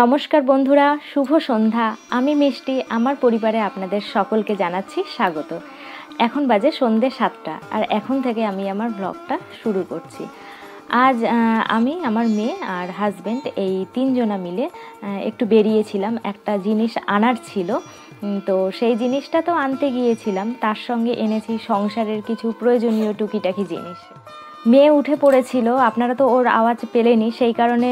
নমস্কার বন্ধুরা, শুভ সন্ধ্যা। আমি মিষ্টি, আমার পরিবারে আপনাদের সকলকে জানাচ্ছি স্বাগত। এখন বাজে সন্ধে সাতটা, আর এখন থেকে আমি আমার ব্লগটা শুরু করছি। আজ আমি, আমার মেয়ে আর হাজব্যান্ড এই তিনজনা মিলে একটু বেরিয়েছিলাম। একটা জিনিস আনার ছিল। তো সেই জিনিসটা তো আনতে গিয়েছিলাম। তার সঙ্গে এনেছি সংসারের কিছু প্রয়োজনীয় টুকিটাকি জিনিস। মেয়ে উঠে পড়েছিল, আপনারা তো ওর আওয়াজ পেলেনি সেই কারণে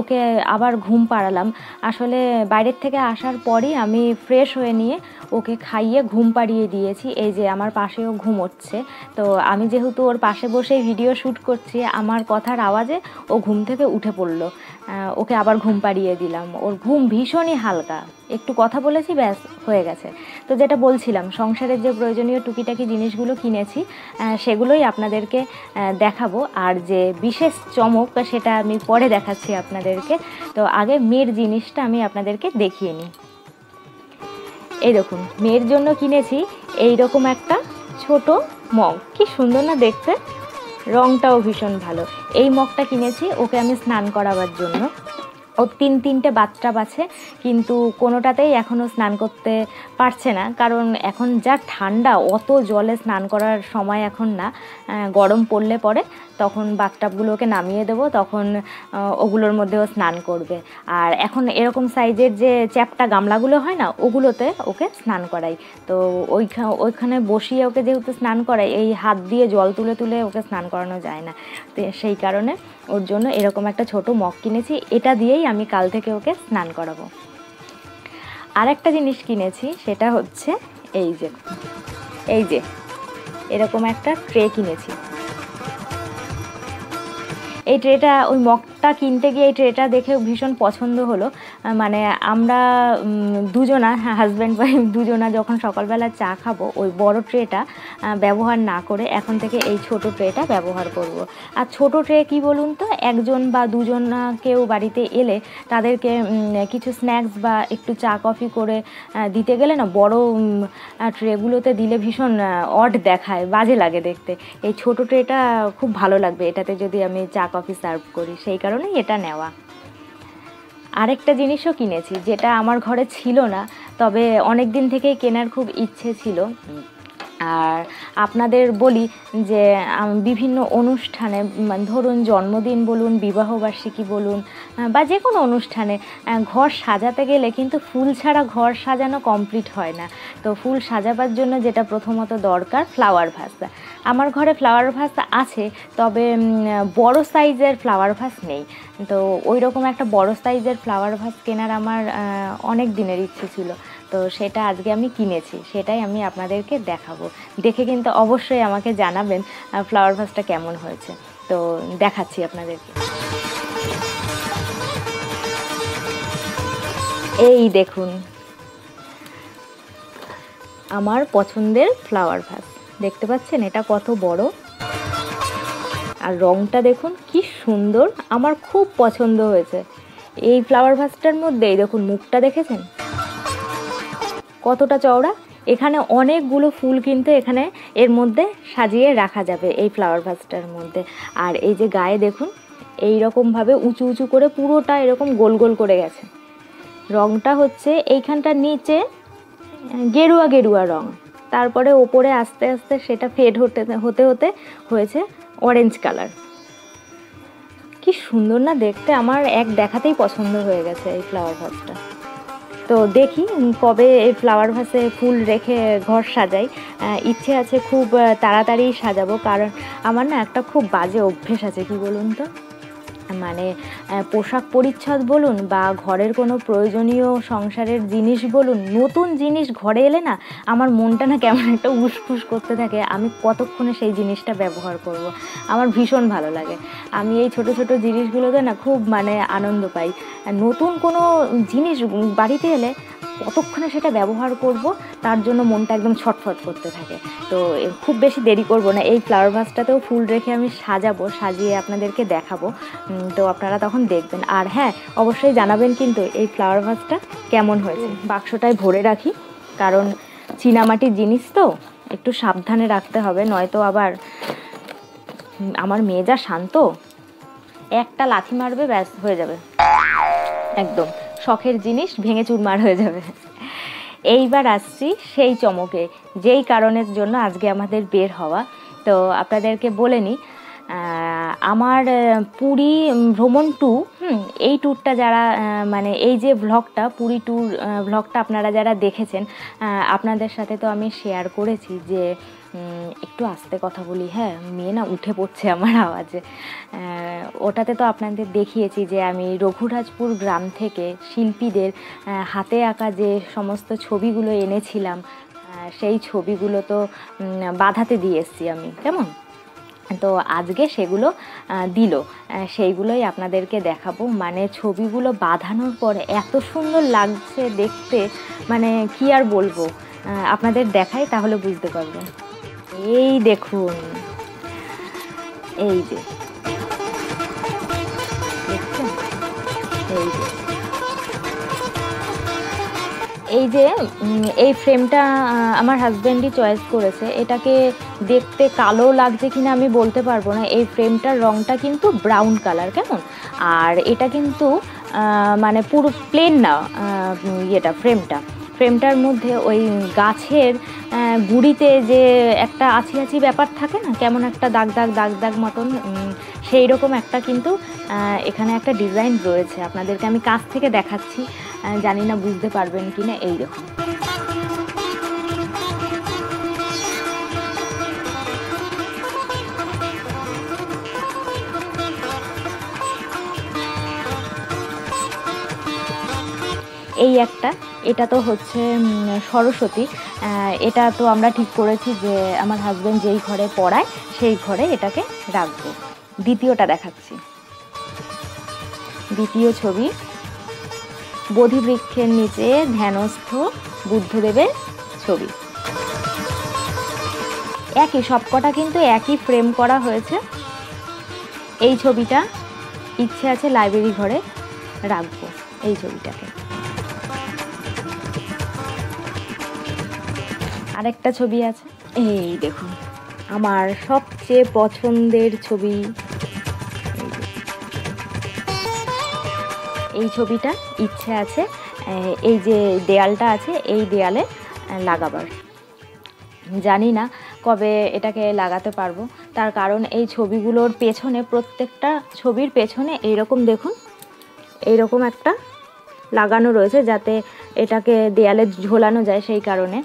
ওকে আবার ঘুম পাড়ালাম। আসলে বাইরের থেকে আসার পরই আমি ফ্রেশ হয়ে নিয়ে ওকে খাইয়ে ঘুম পাড়িয়ে দিয়েছি, এই যে আমার পাশেও ঘুম ঘুমোচ্ছে। তো আমি যেহেতু ওর পাশে বসেই ভিডিও শ্যুট করছি, আমার কথার আওয়াজে ও ঘুম থেকে উঠে পড়ল। ওকে আবার ঘুম পাড়িয়ে দিলাম। ওর ঘুম ভীষণই হালকা। একটু কথা বলেছি, ব্যাস, হয়ে গেছে। তো যেটা বলছিলাম, সংসারের যে প্রয়োজনীয় টুকিটাকি জিনিসগুলো কিনেছি সেগুলোই আপনাদেরকে দেখাবো। আর যে বিশেষ চমক, সেটা আমি পরে দেখাচ্ছি আপনাদেরকে। তো আগে মেয়ের জিনিসটা আমি আপনাদেরকে দেখিয়ে নিই। এই দেখুন, মেয়ের জন্য কিনেছি এই রকম একটা ছোট মগ। কি সুন্দর না দেখতে? রংটাও ভীষণ ভালো। এই মগটা কিনেছি, ওকে আমি স্নান করাবার জন্য। ওর তিন, তিনটে বাচ্চা আছে, কিন্তু কোনোটাতেই এখনও স্নান করতে পারছে না। কারণ এখন যা ঠান্ডা, অত জলে স্নান করার সময় এখন না গরম পড়লে পরে। তখন বাথটাবগুলোকে নামিয়ে দেবো, তখন ওগুলোর মধ্যেও স্নান করবে। আর এখন এরকম সাইজের যে চ্যাপটা গামলাগুলো হয় না, ওগুলোতে ওকে স্নান করাই। তো ওইখানে ওইখানে বসিয়ে ওকে যেহেতু স্নান করাই, এই হাত দিয়ে জল তুলে তুলে ওকে স্নান করানো যায় না। তো, সেই কারণে ওর জন্য এরকম একটা ছোট মগ কিনেছি, এটা দিয়েই আমি কাল থেকে ওকে স্নান করাবো। আর একটা জিনিস কিনেছি, সেটা হচ্ছে এই যে এই যে, এরকম একটা ট্রে কিনেছি। এই ট্রেটা ওই মগটা কিনতে গিয়ে এই ট্রেটা দেখে ভীষণ পছন্দ হলো মানে আমরা দুজনা হাজব্যান্ড ওয়াইফ দুজনা যখন সকালবেলা চা খাব, ওই বড় ট্রেটা ব্যবহার না করে এখন থেকে এই ছোট ট্রেটা ব্যবহার করব। আর ছোট ট্রে কি বলুন তো, একজন বা দুজন কেউ বাড়িতে এলে তাদেরকে কিছু স্ন্যাক্স বা একটু চা কফি করে দিতে গেলে না বড় ট্রেগুলোতে দিলে ভীষণ অড দেখায়, বাজে লাগে দেখতে এই ছোট ট্রেটা খুব ভালো লাগবে, এটাতে যদি আমি চা কফি সার্ভ করি, সেই কারণেই এটা নেওয়া। আরেকটা জিনিসও কিনেছি, যেটা আমার ঘরে ছিল না, তবে অনেক দিন থেকেই কেনার খুব ইচ্ছে ছিল। আর আপনাদের বলি যে বিভিন্ন অনুষ্ঠানে ধরুন জন্মদিন বলুন, বিবাহবার্ষিকী বলুন বা যে কোনো অনুষ্ঠানে ঘর সাজাতে গেলে কিন্তু ফুল ছাড়া ঘর সাজানো কমপ্লিট হয় না। তো ফুল সাজাবার জন্য যেটা প্রথমত দরকার ফ্লাওয়ার ভাস আমার ঘরে ফ্লাওয়ার ভাস আছে, তবে বড় সাইজের ফ্লাওয়ার ভাস নেই। তো ওই রকম একটা বড় সাইজের ফ্লাওয়ার ভাস কেনার আমার অনেক দিনের ইচ্ছে ছিল। তো সেটা আজকে আমি কিনেছি, সেটাই আমি আপনাদেরকে দেখাবো। দেখে কিন্তু অবশ্যই আমাকে জানাবেন ফ্লাওয়ার ভাসটা কেমন হয়েছে। তো দেখাচ্ছি আপনাদেরকে। এই দেখুন, আমার পছন্দের ফ্লাওয়ার ভাস দেখতে পাচ্ছেন? এটা কত বড়। আর রংটা দেখুন, কি সুন্দর। আমার খুব পছন্দ হয়েছে। এই ফ্লাওয়ার ভাসটার মধ্যেই দেখুন, মুখটা দেখেছেন? কতটা চওড়া, এখানে অনেকগুলো ফুল কিন্তু এখানে এর মধ্যে সাজিয়ে রাখা যাবে এই ফ্লাওয়ার ভাসটার মধ্যে। আর এই যে গায়ে দেখুন এই রকমভাবে উঁচু উঁচু করে পুরোটা এরকম গোল গোল করে গেছে। রংটা হচ্ছে এইখানটার নিচে গেরুয়া গেরুয়া রং। তারপরে ওপরে আস্তে আস্তে সেটা ফেড হতে হতে হতে হয়েছে অরেঞ্জ কালার কি সুন্দর না দেখতে, আমার এক দেখাতেই পছন্দ হয়ে গেছে এই ফ্লাওয়ার ভাসটা তো দেখি কবে এই ফ্লাওয়ার ভাসে ফুল রেখে ঘর সাজাই। ইচ্ছে আছে খুব তাড়াতাড়ি সাজাবো, কারণ আমার না একটা খুব বাজে অভ্যেস আছে, কি বলুন তো? মানে পোশাক পরিচ্ছদ বলুন বা ঘরের কোনো প্রয়োজনীয় সংসারের জিনিস বলুন, নতুন জিনিস ঘরে এলে না আমার মনটা না কেমন একটা উসফুস করতে থাকে। আমি কতক্ষণে সেই জিনিসটা ব্যবহার করব। আমার ভীষণ ভালো লাগে। আমি এই ছোট ছোট জিনিসগুলোতে না খুব মানে আনন্দ পাই। নতুন কোনো জিনিস বাড়িতে এলে কতক্ষণে সেটা ব্যবহার করব, তার জন্য মনটা একদম ছটফট করতে থাকে। তো খুব বেশি দেরি করব না। এই ফ্লাওয়ার ভাসটাতেও ফুল রেখে আমি সাজাবো, সাজিয়ে আপনাদেরকে দেখাবো। তো আপনারা তখন দেখবেন। আর হ্যাঁ অবশ্যই জানাবেন কিন্তু এই ফ্লাওয়ার ভাসটা কেমন হয়েছে? বাক্সটায় ভরে রাখি, কারণ চীনামাটির জিনিস তো, একটু সাবধানে রাখতে হবে, নয়তো আবার আমার মেয়ে যা শান্ত, একটা লাথি মারবে, ব্যাস, হয়ে যাবে। একদম। শখের জিনিস ভেঙে চুরমার হয়ে যাবে। এইবার আসছি সেই চমকে, যেই কারণের জন্য আজকে আমাদের বের হওয়া। তো আপনাদেরকে বলে নিই আমার পুরী ভ্রমণ টু এই ট্যুরটা যারা মানে এই যে ভ্লগটা পুরী ট্যুর ভ্লগটা আপনারা যারা দেখেছেন আপনাদের সাথে তো আমি শেয়ার করেছি যে একটু আস্তে কথা বলি হ্যাঁ? মেয়ে না উঠে পড়ছে আমার আওয়াজে। ওটাতে তো আপনাদের দেখিয়েছি যে আমি রঘুরাজপুর গ্রাম থেকে শিল্পীদের হাতে আঁকা যে সমস্ত ছবিগুলো এনেছিলাম সেই ছবিগুলো তো বাধাতে দিয়ে এসছি আমি, কেমন? তো আজকে সেগুলো দিল। সেইগুলোই আপনাদেরকে দেখাবো। মানে ছবিগুলো বাঁধানোর পরে এত সুন্দর লাগছে দেখতে মানে কি আর বলব? আপনাদের দেখাই তাহলে বুঝতে পারবেন। এই দেখুন। এই যে। এই যে। এই ফ্রেমটা আমার হাজব্যান্ডই চয়েস করেছে। এটাকে দেখতে কালো লাগছে কিনা আমি বলতে পারব না। এই ফ্রেমটার রংটা কিন্তু ব্রাউন কালার, কেমন? আর এটা কিন্তু মানে পুরো প্লেন না ইয়েটা, ফ্রেমটা। ফ্রেমটার মধ্যে ওই গাছের গুঁড়িতে যে একটা আছি আছি ব্যাপার থাকে না, কেমন একটা দাগ দাগ দাগ দাগ মতন সেই রকম একটা কিন্তু এখানে একটা ডিজাইন রয়েছে। আপনাদেরকে আমি কাছ থেকে দেখাচ্ছি জানি না বুঝতে পারবেন কি না এই দেখুন এই একটা এটা তো হচ্ছে সরস্বতী। এটা তো আমরা ঠিক করেছি যে আমার হাজব্যান্ড যেই ঘরে পড়ায়, সেই ঘরে এটাকে রাখব। দ্বিতীয়টা দেখাচ্ছি। দ্বিতীয় ছবি। বোধি বৃক্ষের নিচে ধ্যানস্থ বুদ্ধদেবের ছবি। একই, সবকটা কিন্তু একই ফ্রেম করা হয়েছে। এই ছবিটা ইচ্ছে আছে লাইব্রেরি ঘরে রাখব, এই ছবিটাকে। আরেকটা ছবি আছে। এই দেখুন, আমার সবচেয়ে পছন্দের ছবি। এই ছবিটা ইচ্ছে আছে এই যে দেয়ালটা আছে, এই দেয়ালে লাগাবার। জানি না কবে এটাকে লাগাতে পারব। তার কারণ এই ছবিগুলোর পেছনে, প্রত্যেকটা ছবির পেছনে এইরকম দেখুন, এইরকম একটা লাগানো রয়েছে যাতে এটাকে দেয়ালে ঝোলানো যায় সেই কারণে।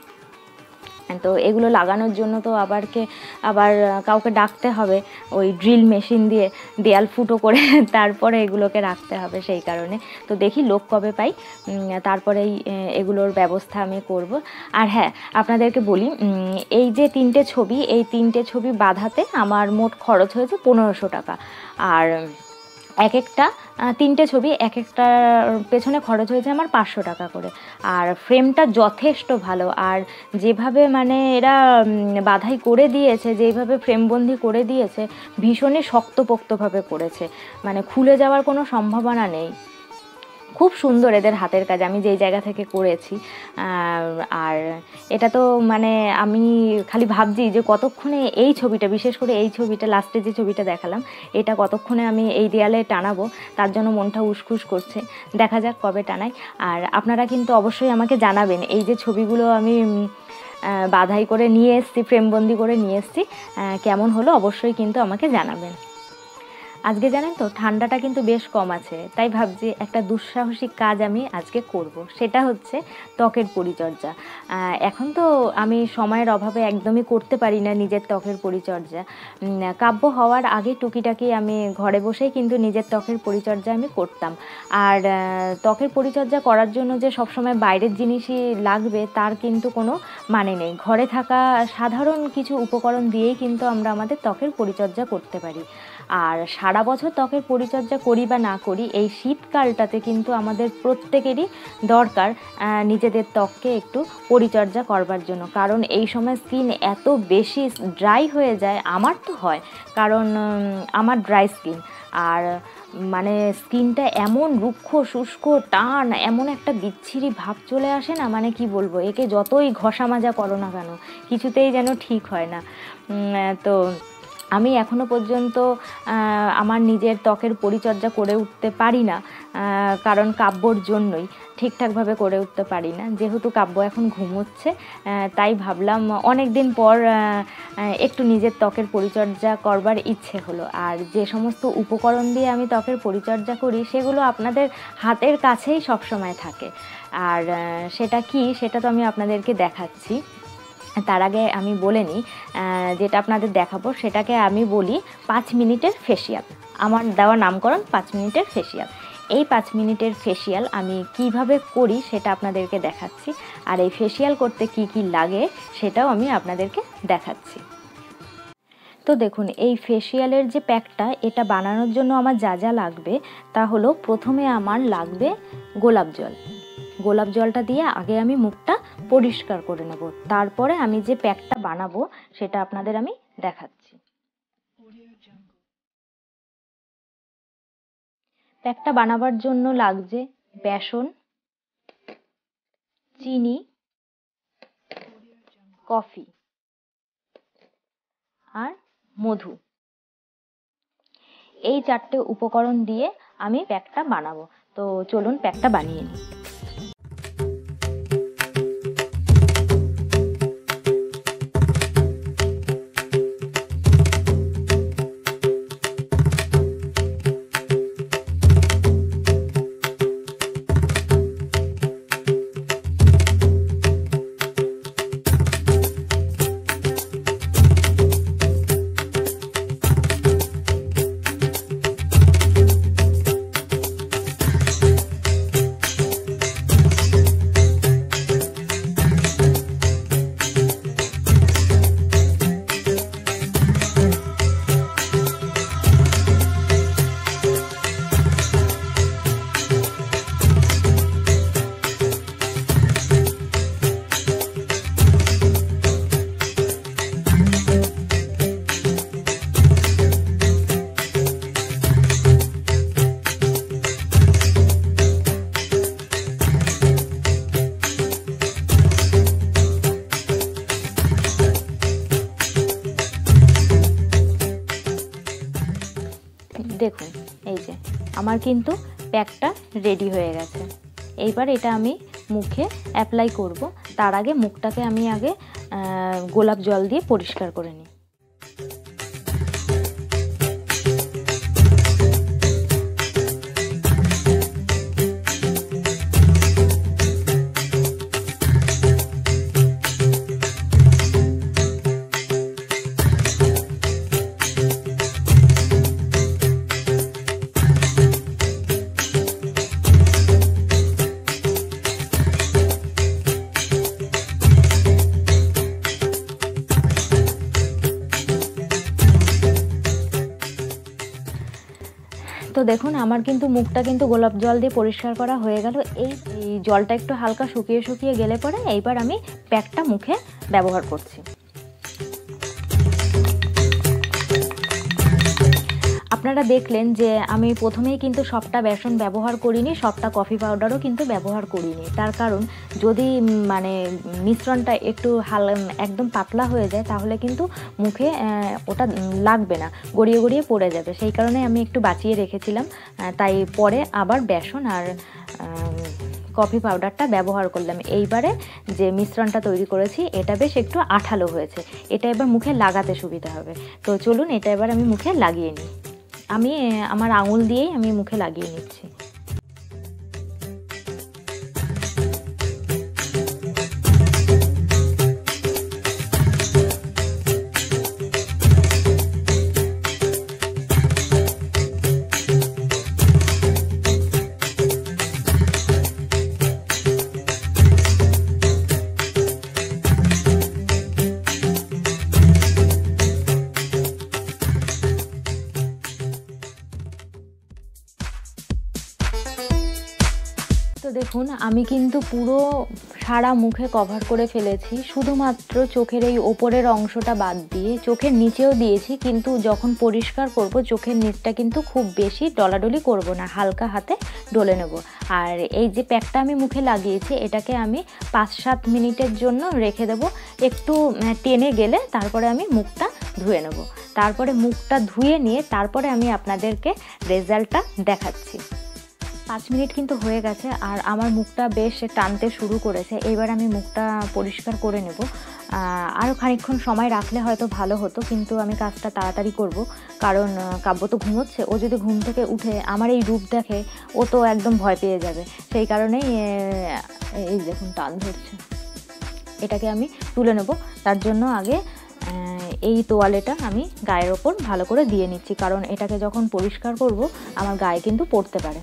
তো এগুলো লাগানোর জন্য তো আবারকে আবার কাউকে ডাকতে হবে। ওই ড্রিল মেশিন দিয়ে দেয়াল ফুটো করে তারপরে এগুলোকে রাখতে হবে সেই কারণে। তো দেখি লোক কবে পাই। তারপরেই এগুলোর ব্যবস্থা আমি করব। আর হ্যাঁ আপনাদেরকে বলি এই যে তিনটে ছবি, এই তিনটে ছবি বাঁধাতে আমার মোট খরচ হয়েছে পনেরোশো টাকা। আর এক একটা তিনটে ছবি এক একটার পেছনে খরচ হয়েছে আমার পাঁচশো টাকা করে। আর ফ্রেমটা যথেষ্ট ভালো। আর যেভাবে মানে এরা বাধাই করে দিয়েছে, যেভাবে ফ্রেমবন্দি করে দিয়েছে, ভীষণই শক্তপোক্তভাবে করেছে। মানে খুলে যাওয়ার কোনো সম্ভাবনা নেই। খুব সুন্দর এদের হাতের কাজ, আমি যেই জায়গা থেকে করেছি। আর এটা তো মানে আমি খালি ভাবছি যে কতক্ষণে এই ছবিটা, বিশেষ করে এই ছবিটা লাস্টে যে ছবিটা দেখালাম, এটা কতক্ষণে আমি এই দেয়ালে টানাবো, তার জন্য মনটা উসখুস করছে। দেখা যাক কবে টানাই। আর আপনারা কিন্তু অবশ্যই আমাকে জানাবেন, এই যে ছবিগুলো আমি বাধাই করে নিয়ে এসেছি ফ্রেমবন্দি করে নিয়ে এসেছি কেমন হলো অবশ্যই কিন্তু আমাকে জানাবেন। আজকে জানেন তো, ঠান্ডাটা কিন্তু বেশ কম আছে। তাই ভাবছি একটা দুঃসাহসিক কাজ আমি আজকে করব। সেটা হচ্ছে ত্বকের পরিচর্যা। এখন তো আমি সময়ের অভাবে একদমই করতে পারি না নিজের ত্বকের পরিচর্যা। কাব্য হওয়ার আগে টুকিটাকি আমি ঘরে বসেই কিন্তু নিজের ত্বকের পরিচর্যা আমি করতাম। আর ত্বকের পরিচর্যা করার জন্য যে সবসময় বাইরের জিনিসই লাগবে তার কিন্তু কোনো মানে নেই। ঘরে থাকা সাধারণ কিছু উপকরণ দিয়েই কিন্তু আমরা আমাদের ত্বকের পরিচর্যা করতে পারি। আর সারা বছর ত্বকের পরিচর্যা করি বা না করি, এই শীতকালটাতে কিন্তু আমাদের প্রত্যেকেরই দরকার নিজেদের ত্বককে একটু পরিচর্যা করবার জন্য। কারণ এই সময় স্কিন এত বেশি ড্রাই হয়ে যায়, আমার তো হয়, কারণ আমার ড্রাই স্কিন। আর মানে স্কিনটা এমন রুক্ষ, শুষ্ক, টান, এমন একটা বিচ্ছিরি ভাব চলে আসে না মানে কি বলব, একে যতই ঘষা মাজা করো না কেন, কিছুতেই যেন ঠিক হয় না। তো আমি এখনও পর্যন্ত আমার নিজের ত্বকের পরিচর্যা করে উঠতে পারি না কারণ কাব্যর জন্যই ঠিকঠাকভাবে করে উঠতে পারি না। যেহেতু কাব্য এখন ঘুমোচ্ছে তাই ভাবলাম অনেক দিন পর একটু নিজের ত্বকের পরিচর্যা করবার ইচ্ছে হলো। আর যে সমস্ত উপকরণ দিয়ে আমি ত্বকের পরিচর্যা করি, সেগুলো আপনাদের হাতের কাছেই সবসময় থাকে। আর সেটা কি, সেটা তো আমি আপনাদেরকে দেখাচ্ছি। তার আগে আমি বলে নিই যেটা আপনাদের দেখাবো, সেটাকে আমি বলি পাঁচ মিনিটের ফেসিয়াল আমার দেওয়া নামকরণ পাঁচ মিনিটের ফেসিয়াল এই পাঁচ মিনিটের ফেসিয়াল আমি কীভাবে করি সেটা আপনাদেরকে দেখাচ্ছি, আর এই ফেসিয়াল করতে কি কি লাগে সেটাও আমি আপনাদেরকে দেখাচ্ছি। তো দেখুন, এই ফেসিয়ালের যে প্যাকটা, এটা বানানোর জন্য আমার যা যা লাগবে তা হলো প্রথমে আমার লাগবে গোলাপ জল। গোলাপ জলটা দিয়ে আগে আমি মুখটা পরিষ্কার করে নেব। তারপরে আমি যে প্যাকটা বানাবো, সেটা আপনাদের আমি দেখাচ্ছি। প্যাকটা বানাবার জন্য লাগছে বেসন, চিনি, কফি আর মধু। এই চারটে উপকরণ দিয়ে আমি প্যাকটা বানাবো। তো চলুন প্যাকটা বানিয়ে নিই। দেখুন, এই যে, আমার কিন্তু প্যাকটা রেডি হয়ে গেছে। এইবার এটা আমি মুখে অ্যাপ্লাই করব। তার আগে মুখটাকে আমি আগে গোলাপ জল দিয়ে পরিষ্কার করে নিই দেখুন, আমার কিন্তু মুখটা কিন্তু গোলাপ জল দিয়ে পরিষ্কার করা হয়ে গেল। এই এই জলটা একটু হালকা শুকিয়ে শুকিয়ে গেলে পরে এইবার আমি প্যাকটা মুখে ব্যবহার করছি। আপনারা দেখলেন যে আমি প্রথমেই কিন্তু সবটা বেসন ব্যবহার করিনি, সবটা কফি পাউডারও কিন্তু ব্যবহার করিনি। তার কারণ যদি মানে মিশ্রণটা একটু হাল একদম পাতলা হয়ে যায়, তাহলে কিন্তু মুখে ওটা লাগবে না, গড়িয়ে গড়িয়ে পড়ে যাবে। সেই কারণে আমি একটু বাঁচিয়ে রেখেছিলাম তাই পরে আবার বেসন আর কফি পাউডারটা ব্যবহার করলাম। এইবারে যে মিশ্রণটা তৈরি করেছি, এটা বেশ একটু আঠালো হয়েছে। এটা এবার মুখে লাগাতে সুবিধা হবে। তো চলুন, এটা এবার আমি মুখে লাগিয়ে নিই। আমি আমার আঙুল দিয়েই আমি মুখে লাগিয়ে নিচ্ছি। দেখুন, আমি কিন্তু পুরো সারা মুখে কভার করে ফেলেছি। শুধুমাত্র চোখের এই ওপরের অংশটা বাদ দিয়ে, চোখের নিচেও দিয়েছি, কিন্তু যখন পরিষ্কার করব, চোখের নিচটা কিন্তু খুব বেশি ডলাডলি করব না, হালকা হাতে ডলে নেব। আর এই যে প্যাকটা আমি মুখে লাগিয়েছি, এটাকে আমি পাঁচ সাত মিনিটের জন্য রেখে দেব। একটু টেনে গেলে তারপরে আমি মুখটা ধুয়ে নেব। তারপরে মুখটা ধুয়ে নিয়ে তারপরে আমি আপনাদেরকে রেজাল্টটা দেখাচ্ছি। পাঁচ মিনিট কিন্তু হয়ে গেছে আর আমার মুখটা বেশ টানতে শুরু করেছে। এবার আমি মুখটা পরিষ্কার করে নেব। আরও খানিকক্ষণ সময় রাখলে হয়তো ভালো হতো, কিন্তু আমি কাজটা তাড়াতাড়ি করব। কারণ কাব্য তো ঘুমোচ্ছে। ও যদি ঘুম থেকে উঠে আমার এই রূপ দেখে, ও তো একদম ভয় পেয়ে যাবে। সেই কারণেই এই দেখুন, টান ধরছে। এটাকে আমি তুলে নেব। তার জন্য আগে এই তোয়ালেটা আমি গায়ের ওপর ভালো করে দিয়ে নিচ্ছি। কারণ এটাকে যখন পরিষ্কার করব, আমার গায়ে কিন্তু পড়তে পারে।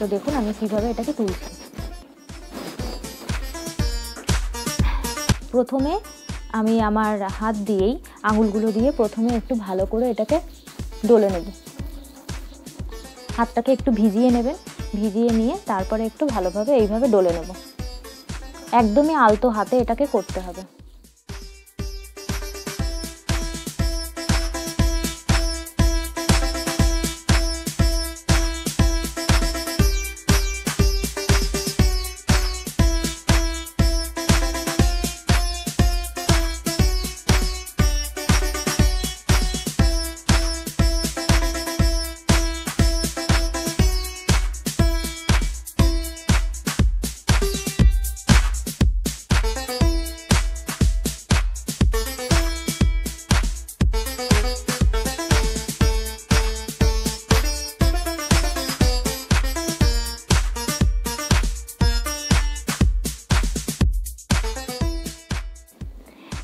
তো দেখুন, আমি কীভাবে এটাকে তুলছি। প্রথমে আমি আমার হাত দিয়েই আঙুলগুলো দিয়ে প্রথমে একটু ভালো করে এটাকে ডলে নেব। হাতটাকে একটু ভিজিয়ে নেবেন, ভিজিয়ে নিয়ে তারপরে একটু ভালোভাবে এইভাবে ডলে নেব। একদমই আলতো হাতে এটাকে করতে হবে।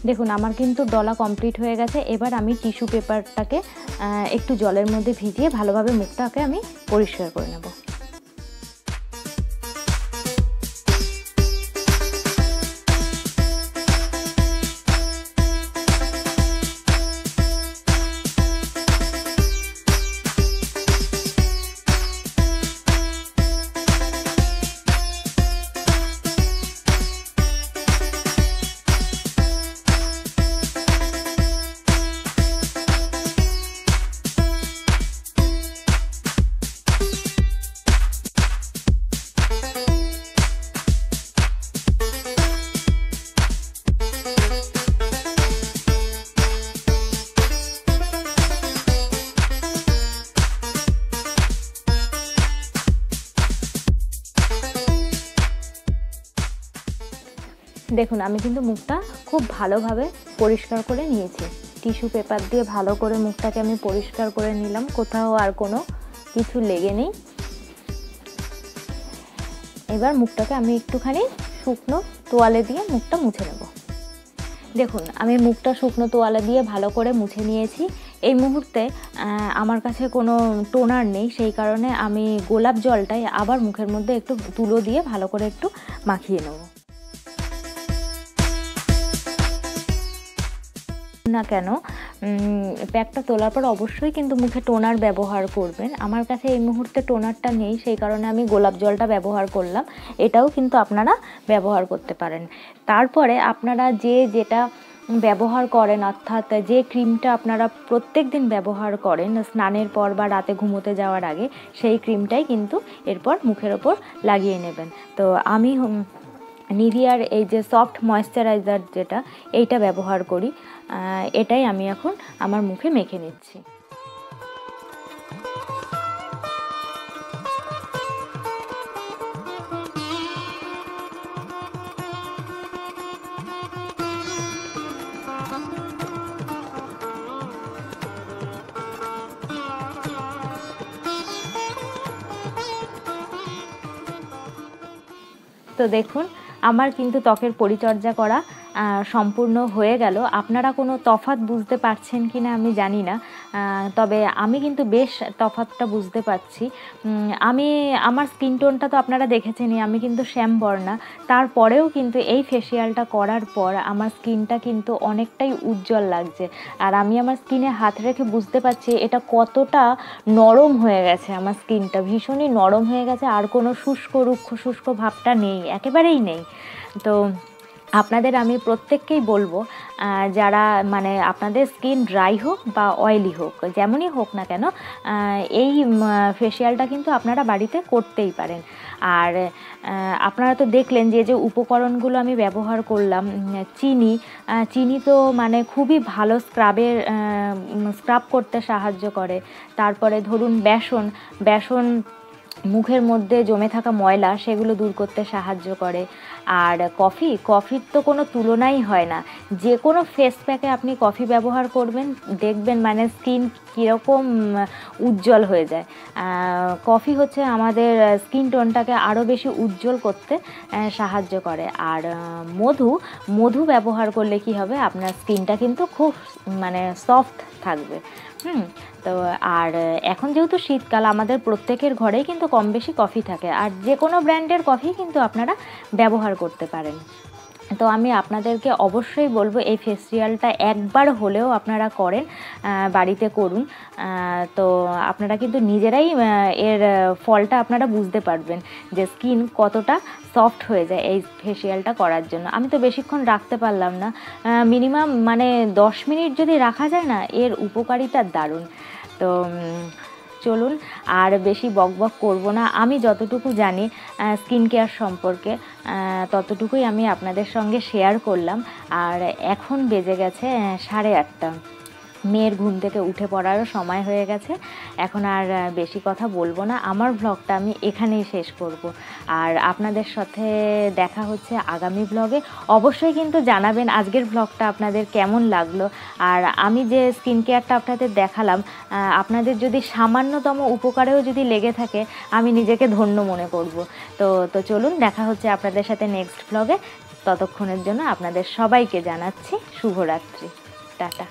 দেখুন, আমার কিন্তু ডলা কমপ্লিট হয়ে গেছে। এবার আমি টিস্যু পেপারটাকে একটু জলের মধ্যে ভিজিয়ে ভালোভাবে মুখটাকে আমি পরিষ্কার করে নেব। দেখুন, আমি কিন্তু মুখটা খুব ভালোভাবে পরিষ্কার করে নিয়েছি। টিস্যু পেপার দিয়ে ভালো করে মুখটাকে আমি পরিষ্কার করে নিলাম। কোথাও আর কোনো কিছু লেগে নেই। এবার মুখটাকে আমি একটুখানি শুকনো তোয়ালে দিয়ে মুখটা মুছে নেব। দেখুন, আমি মুখটা শুকনো তোয়ালে দিয়ে ভালো করে মুছে নিয়েছি। এই মুহূর্তে আমার কাছে কোনো টোনার নেই। সেই কারণে আমি গোলাপ জলটাই আবার মুখের মধ্যে একটু তুলো দিয়ে ভালো করে একটু মাখিয়ে নেব। না কেন প্যাকটা তোলার পর অবশ্যই কিন্তু মুখে টোনার ব্যবহার করবেন। আমার কাছে এই মুহূর্তে টোনারটা নেই, সেই কারণে আমি গোলাপ জলটা ব্যবহার করলাম। এটাও কিন্তু আপনারা ব্যবহার করতে পারেন। তারপরে আপনারা যে যেটা ব্যবহার করেন, অর্থাৎ যে ক্রিমটা আপনারা প্রত্যেক দিন ব্যবহার করেন, স্নানের পর বা রাতে ঘুমোতে যাওয়ার আগে, সেই ক্রিমটাই কিন্তু এরপর মুখের ওপর লাগিয়ে নেবেন। তো আমি নিভিয়ার এই যে সফট ময়েশ্চারাইজার যেটা, এইটা ব্যবহার করি। এটাই আমি এখন আমার মুখে মেখে নিচ্ছি। তো দেখুন আমার কিন্তু ত্বকের পরিচর্যা করা সম্পূর্ণ হয়ে গেল। আপনারা কোনো তফাত বুঝতে পারছেন কি না আমি জানি না। তবে আমি কিন্তু বেশ তফাতটা বুঝতে পারছি। আমি, আমার স্কিন টোনটা তো আপনারা দেখেছেনই, আমি কিন্তু শ্যাম বর্ণা তারপরেও কিন্তু এই ফেসিয়ালটা করার পর আমার স্কিনটা কিন্তু অনেকটাই উজ্জ্বল লাগছে। আর আমি আমার স্কিনে হাত রেখে বুঝতে পারছি এটা কতটা নরম হয়ে গেছে আমার স্কিনটা। ভীষণই নরম হয়ে গেছে, আর কোনো শুষ্ক রুক্ষ শুষ্ক ভাবটা নেই, একেবারেই নেই। তো আপনাদের আমি প্রত্যেককেই বলব যারা মানে আপনাদের স্কিন ড্রাই হোক বা অয়েলি হোক, যেমনই হোক না কেন এই ফেসিয়ালটা কিন্তু আপনারা বাড়িতে করতেই পারেন। আর আপনারা তো দেখলেন যে যে উপকরণগুলো আমি ব্যবহার করলাম চিনি চিনি তো মানে খুবই ভালো স্ক্রাবের স্ক্রাব করতে সাহায্য করে। তারপরে ধরুন বেসন বেসন মুখের মধ্যে জমে থাকা ময়লা সেগুলো দূর করতে সাহায্য করে। আর কফি, কফির তো কোনো তুলনাই হয় না। যে কোনো ফেস প্যাকে আপনি কফি ব্যবহার করবেন, দেখবেন মানে স্কিন কীরকম উজ্জ্বল হয়ে যায়। কফি হচ্ছে আমাদের স্কিন টোনটাকে আরও বেশি উজ্জ্বল করতে সাহায্য করে। আর মধু মধু ব্যবহার করলে কি হবে? আপনার স্কিনটা কিন্তু খুব মানে সফট থাকবে। হুম তো আর এখন যেহেতু শীতকাল, আমাদের প্রত্যেকের ঘরেই কিন্তু কম বেশি কফি থাকে। আর যে কোনো ব্র্যান্ডের কফি কিন্তু আপনারা ব্যবহার করতে পারেন। তো আমি আপনাদেরকে অবশ্যই বলব, এই ফেস্টিভ্যালটা একবার হলেও আপনারা করেন বাড়িতে করুন। তো আপনারা কিন্তু নিজেরাই এর ফলটা আপনারা বুঝতে পারবেন যে স্কিন কতটা সফট হয়ে যায় এই ফেসিয়ালটা করার জন্য। আমি তো বেশিক্ষণ রাখতে পারলাম না। মিনিমাম মানে দশ মিনিট যদি রাখা যায় না, এর উপকারিতা দারুণ। তো চলুন আর বেশি বকবক করব না। আমি যতটুকু জানি স্কিন কেয়ার সম্পর্কে ততটুকুই আমি আপনাদের সঙ্গে শেয়ার করলাম। আর এখন বেজে গেছে সাড়ে আটটা। মেয়ের ঘুম থেকে উঠে পড়ারও সময় হয়ে গেছে। এখন আর বেশি কথা বলব না। আমার ভ্লগটা আমি এখানেই শেষ করব। আর আপনাদের সাথে দেখা হচ্ছে আগামী ব্লগে অবশ্যই কিন্তু জানাবেন আজকের ভ্লগটা আপনাদের কেমন লাগল। আর আমি যে স্কিন কেয়ারটা আপনাদের দেখালাম আপনাদের যদি সামান্যতম উপকারেও যদি লেগে থাকে, আমি নিজেকে ধন্য মনে করব। তো তো চলুন, দেখা হচ্ছে আপনাদের সাথে নেক্সট ব্লগে ততক্ষণের জন্য আপনাদের সবাইকে জানাচ্ছি শুভরাত্রি। টাটা।